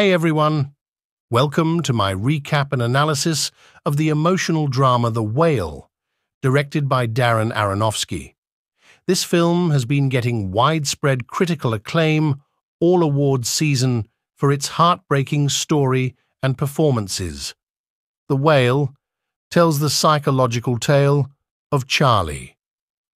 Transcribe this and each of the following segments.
Hey everyone! Welcome to my recap and analysis of the emotional drama The Whale, directed by Darren Aronofsky. This film has been getting widespread critical acclaim all awards season for its heartbreaking story and performances. The Whale tells the psychological tale of Charlie,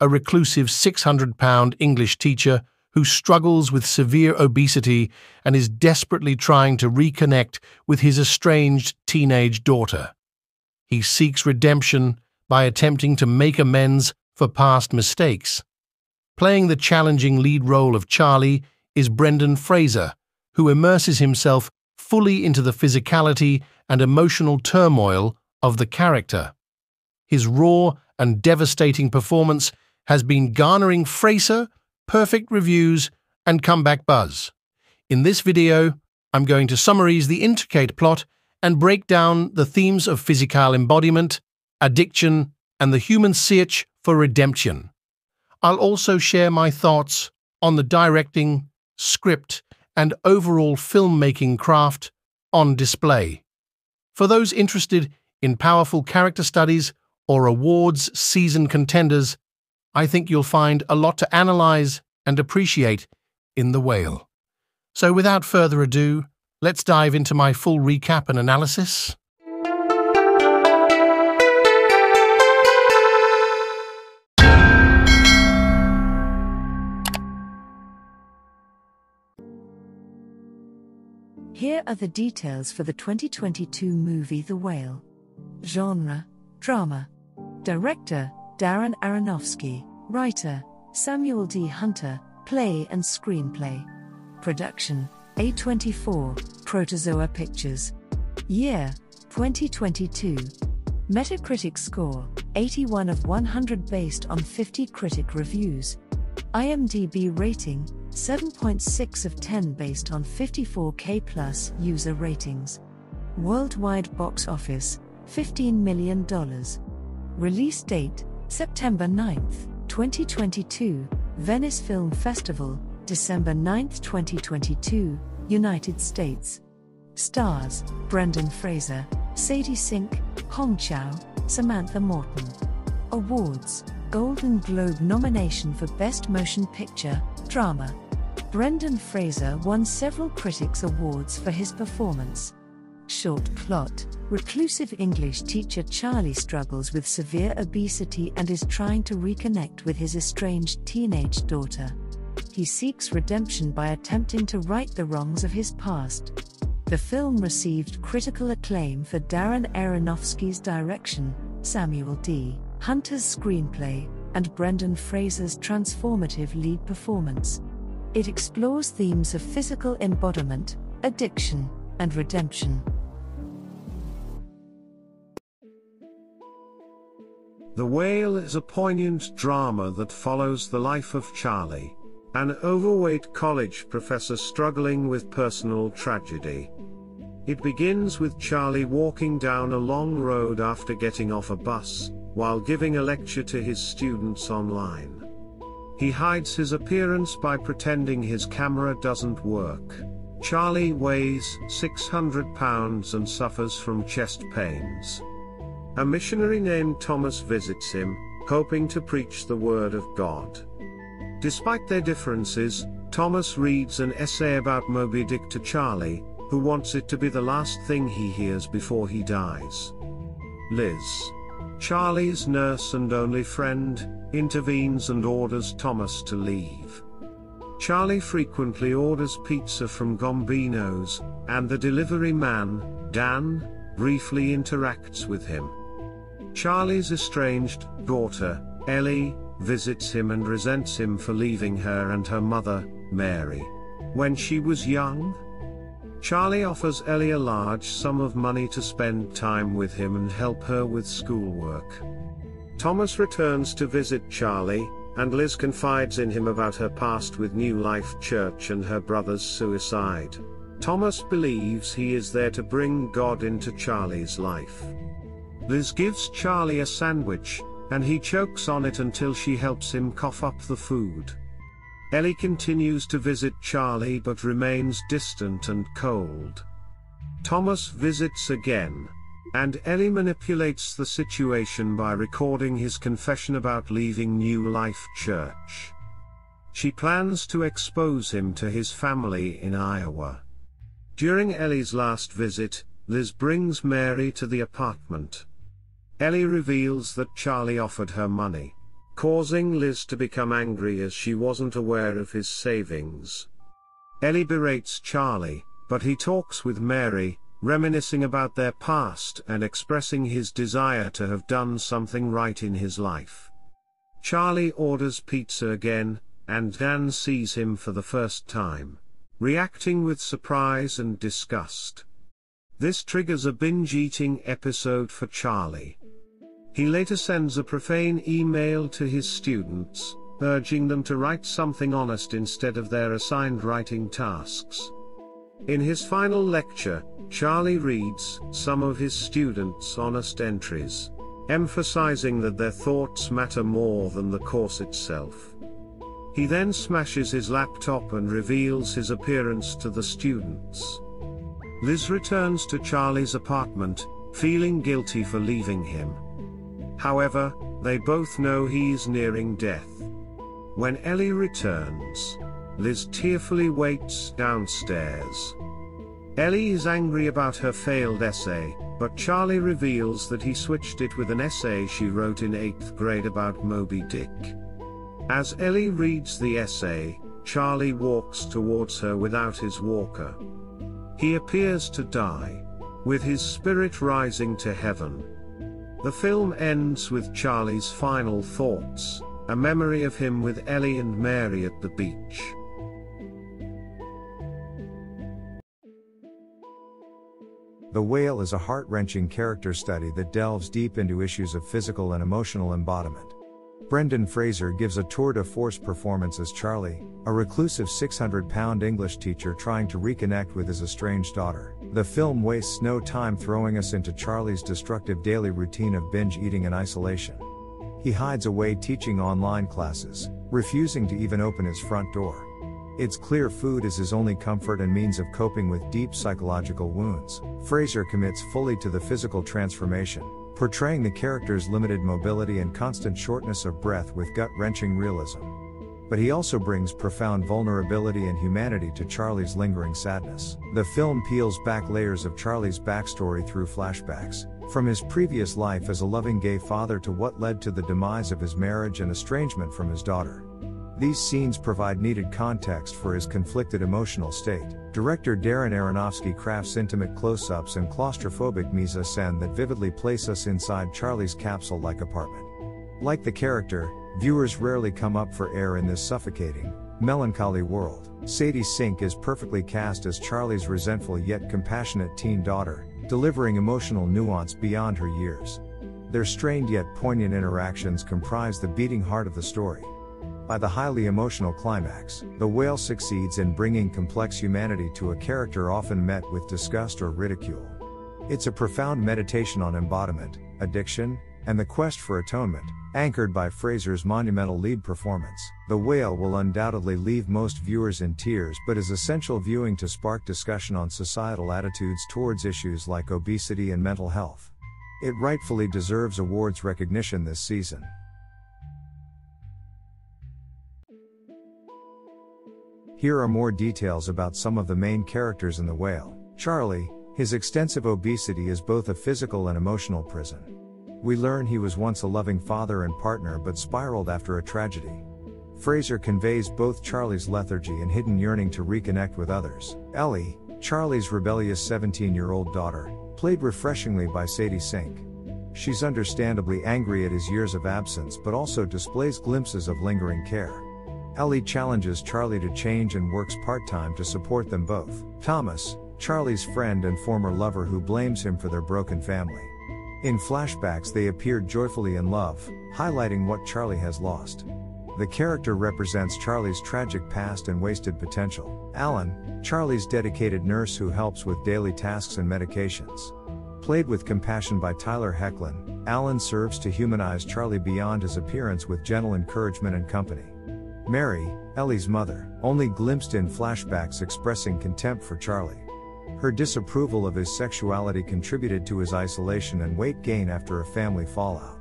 a reclusive 600 pound English teacher who struggles with severe obesity and is desperately trying to reconnect with his estranged teenage daughter. He seeks redemption by attempting to make amends for past mistakes. Playing the challenging lead role of Charlie is Brendan Fraser, who immerses himself fully into the physicality and emotional turmoil of the character. His raw and devastating performance has been garnering Fraser perfect reviews, and comeback buzz. In this video, I'm going to summarize the intricate plot and break down the themes of physical embodiment, addiction, and the human search for redemption. I'll also share my thoughts on the directing, script, and overall filmmaking craft on display. For those interested in powerful character studies or awards season contenders, I think you'll find a lot to analyze and appreciate in The Whale. So without further ado, let's dive into my full recap and analysis. Here are the details for the 2022 movie The Whale. Genre Drama. Director Darren Aronofsky, writer, Samuel D. Hunter, play and screenplay. Production, A24, Protozoa Pictures. Year, 2022. Metacritic score, 81 of 100 based on 50 critic reviews. IMDb rating, 7.6 of 10 based on 54k plus user ratings. Worldwide box office, $15 million. Release date, September 9, 2022, Venice Film Festival, December 9, 2022, United States. Stars Brendan Fraser, Sadie Sink, Hong Chau, Samantha Morton. Awards Golden Globe nomination for Best Motion Picture, Drama. Brendan Fraser won several critics' awards for his performance. Short plot Reclusive English teacher Charlie struggles with severe obesity and is trying to reconnect with his estranged teenage daughter. He seeks redemption by attempting to right the wrongs of his past. The film received critical acclaim for Darren Aronofsky's direction, Samuel D. Hunter's screenplay, and Brendan Fraser's transformative lead performance. It explores themes of physical embodiment, addiction, and redemption. The Whale is a poignant drama that follows the life of Charlie, an overweight college professor struggling with personal tragedy. It begins with Charlie walking down a long road after getting off a bus, while giving a lecture to his students online. He hides his appearance by pretending his camera doesn't work. Charlie weighs 600 pounds and suffers from chest pains. A missionary named Thomas visits him, hoping to preach the word of God. Despite their differences, Thomas reads an essay about Moby Dick to Charlie, who wants it to be the last thing he hears before he dies. Liz, Charlie's nurse and only friend, intervenes and orders Thomas to leave. Charlie frequently orders pizza from Gambino's, and the delivery man, Dan, briefly interacts with him. Charlie's estranged daughter, Ellie, visits him and resents him for leaving her and her mother, Mary. When she was young, Charlie offers Ellie a large sum of money to spend time with him and help her with schoolwork. Thomas returns to visit Charlie, and Liz confides in him about her past with New Life Church and her brother's suicide. Thomas believes he is there to bring God into Charlie's life. Liz gives Charlie a sandwich, and he chokes on it until she helps him cough up the food. Ellie continues to visit Charlie but remains distant and cold. Thomas visits again, and Ellie manipulates the situation by recording his confession about leaving New Life Church. She plans to expose him to his family in Iowa. During Ellie's last visit, Liz brings Mary to the apartment. Ellie reveals that Charlie offered her money, causing Liz to become angry as she wasn't aware of his savings. Ellie berates Charlie, but he talks with Mary, reminiscing about their past and expressing his desire to have done something right in his life. Charlie orders pizza again, and Dan sees him for the first time, reacting with surprise and disgust. This triggers a binge eating episode for Charlie. He later sends a profane email to his students, urging them to write something honest instead of their assigned writing tasks. In his final lecture, Charlie reads some of his students' honest entries, emphasizing that their thoughts matter more than the course itself. He then smashes his laptop and reveals his appearance to the students. Liz returns to Charlie's apartment, feeling guilty for leaving him. However, they both know he's nearing death. When Ellie returns, Liz tearfully waits downstairs. Ellie is angry about her failed essay, but Charlie reveals that he switched it with an essay she wrote in 8th grade about Moby Dick. As Ellie reads the essay, Charlie walks towards her without his walker. He appears to die, with his spirit rising to heaven. The film ends with Charlie's final thoughts, a memory of him with Ellie and Mary at the beach. The Whale is a heart wrenching character study that delves deep into issues of physical and emotional embodiment. Brendan Fraser gives a tour de force performance as Charlie, a reclusive 600 pound English teacher trying to reconnect with his estranged daughter. The film wastes no time throwing us into Charlie's destructive daily routine of binge eating and isolation. He hides away teaching online classes, refusing to even open his front door. It's clear food is his only comfort and means of coping with deep psychological wounds. Fraser commits fully to the physical transformation, portraying the character's limited mobility and constant shortness of breath with gut wrenching realism. But he also brings profound vulnerability and humanity to Charlie's lingering sadness. The film peels back layers of Charlie's backstory through flashbacks, from his previous life as a loving gay father to what led to the demise of his marriage and estrangement from his daughter. These scenes provide needed context for his conflicted emotional state. Director Darren Aronofsky crafts intimate close ups and claustrophobic mise en scène that vividly place us inside Charlie's capsule like apartment. Like the character, viewers rarely come up for air in this suffocating, melancholy world. Sadie Sink is perfectly cast as Charlie's resentful yet compassionate teen daughter, delivering emotional nuance beyond her years. Their strained yet poignant interactions comprise the beating heart of the story. By the highly emotional climax, the whale succeeds in bringing complex humanity to a character often met with disgust or ridicule. It's a profound meditation on embodiment, addiction, and the quest for atonement, anchored by Fraser's monumental lead performance. The Whale will undoubtedly leave most viewers in tears but is essential viewing to spark discussion on societal attitudes towards issues like obesity and mental health. It rightfully deserves awards recognition this season. Here are more details about some of the main characters in The Whale. Charlie, his extensive obesity is both a physical and emotional prison. We learn he was once a loving father and partner but spiraled after a tragedy. Fraser conveys both Charlie's lethargy and hidden yearning to reconnect with others. Ellie, Charlie's rebellious 17 year old daughter, played refreshingly by Sadie Sink. She's understandably angry at his years of absence but also displays glimpses of lingering care. Ellie challenges Charlie to change and works part time to support them both. Thomas, Charlie's friend and former lover who blames him for their broken family. In flashbacks, they appeared joyfully in love, highlighting what Charlie has lost. The character represents Charlie's tragic past and wasted potential. Alan, Charlie's dedicated nurse who helps with daily tasks and medications. Played with compassion by Tyler Hoechlin, Alan serves to humanize Charlie beyond his appearance with gentle encouragement and company. Mary, Ellie's mother, only glimpsed in flashbacks expressing contempt for Charlie. Her disapproval of his sexuality contributed to his isolation and weight gain after a family fallout.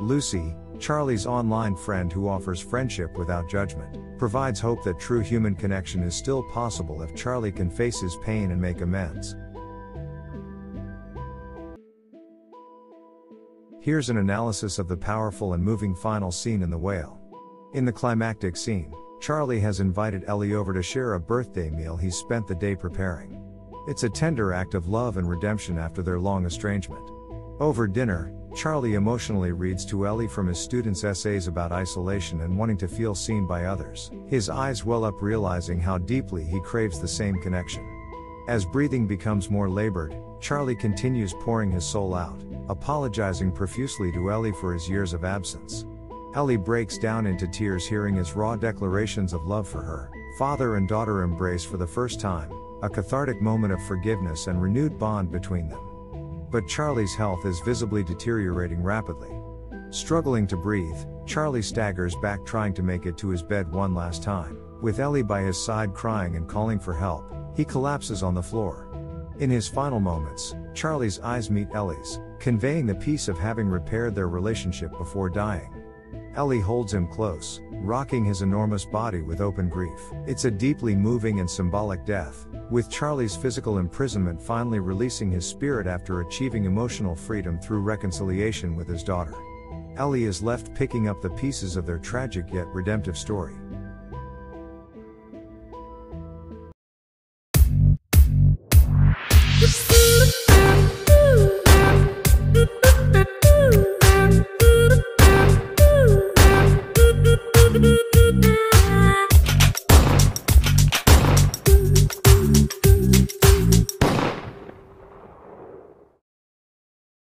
Lucy, Charlie's online friend who offers friendship without judgment, provides hope that true human connection is still possible if Charlie can face his pain and make amends. Here's an analysis of the powerful and moving final scene in The Whale. In the climactic scene, Charlie has invited Ellie over to share a birthday meal he's spent the day preparing. It's a tender act of love and redemption after their long estrangement. Over dinner, Charlie emotionally reads to Ellie from his students' essays about isolation and wanting to feel seen by others. His eyes well up, realizing how deeply he craves the same connection. As breathing becomes more labored, Charlie continues pouring his soul out, apologizing profusely to Ellie for his years of absence. Ellie breaks down into tears hearing his raw declarations of love for her. Father and daughter embrace for the first time, a cathartic moment of forgiveness and renewed bond between them. But Charlie's health is visibly deteriorating rapidly. Struggling to breathe, Charlie staggers back trying to make it to his bed one last time. With Ellie by his side crying and calling for help, he collapses on the floor. In his final moments, Charlie's eyes meet Ellie's, conveying the peace of having repaired their relationship before dying. Ellie holds him close, rocking his enormous body with open grief. It's a deeply moving and symbolic death, with Charlie's physical imprisonment finally releasing his spirit after achieving emotional freedom through reconciliation with his daughter. Ellie is left picking up the pieces of their tragic yet redemptive story.